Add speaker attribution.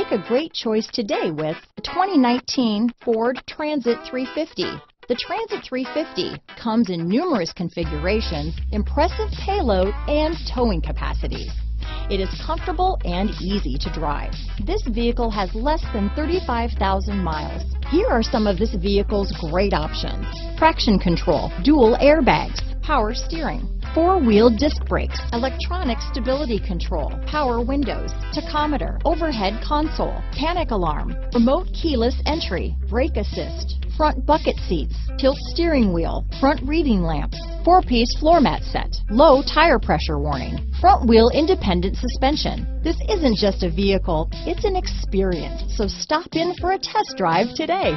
Speaker 1: Make a great choice today with the 2019 Ford Transit 350. The Transit 350 comes in numerous configurations, impressive payload, and towing capacities. It is comfortable and easy to drive. This vehicle has less than 35,000 miles. Here are some of this vehicle's great options. Traction control, dual airbags, power steering, four-wheel disc brakes, electronic stability control, power windows, tachometer, overhead console, panic alarm, remote keyless entry, brake assist, front bucket seats, tilt steering wheel, front reading lamps, four-piece floor mat set, low tire pressure warning, front wheel independent suspension. This isn't just a vehicle, it's an experience, so stop in for a test drive today.